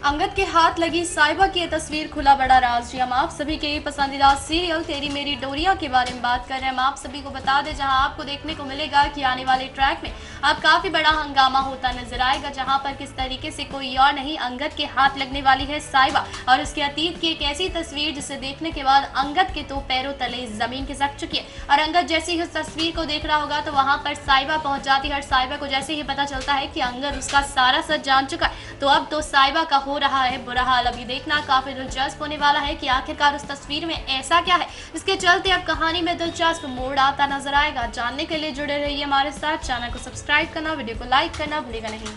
अंगद के हाथ लगी साइबा की तस्वीर खुला बड़ा राज। जी हम आप सभी के पसंदीदा सीरियल तेरी मेरी डोरिया के बारे में बात कर रहे हैं। हम आप सभी को बता दें, जहाँ आपको देखने को मिलेगा कि आने वाले ट्रैक में अब काफ़ी बड़ा हंगामा होता नज़र आएगा, जहाँ पर किस तरीके से कोई और नहीं अंगद के हाथ लगने वाली है साइबा और उसके अतीत की एक ऐसी तस्वीर, जिसे देखने के बाद अंगद के तो पैरों तले ज़मीन खिसक चुकी है। और अंगद जैसे ही उस तस्वीर को देख रहा होगा तो वहाँ पर साइबा पहुँच जाती है और साइबा को जैसे ही पता चलता है कि अंगद उसका सारा सच जान चुका है। तो अब तो साइबा का हो रहा है, बुरा हाल। अभी देखना काफ़ी दिलचस्प होने वाला है कि आखिरकार उस तस्वीर में ऐसा क्या है इसके चलते अब कहानी में दिलचस्प मोड़ आता नज़र आएगा। जानने के लिए जुड़े रहिए हमारे साथ। चैनल को सब्सक्राइब करना, वीडियो को लाइक करना भूलेगा नहीं।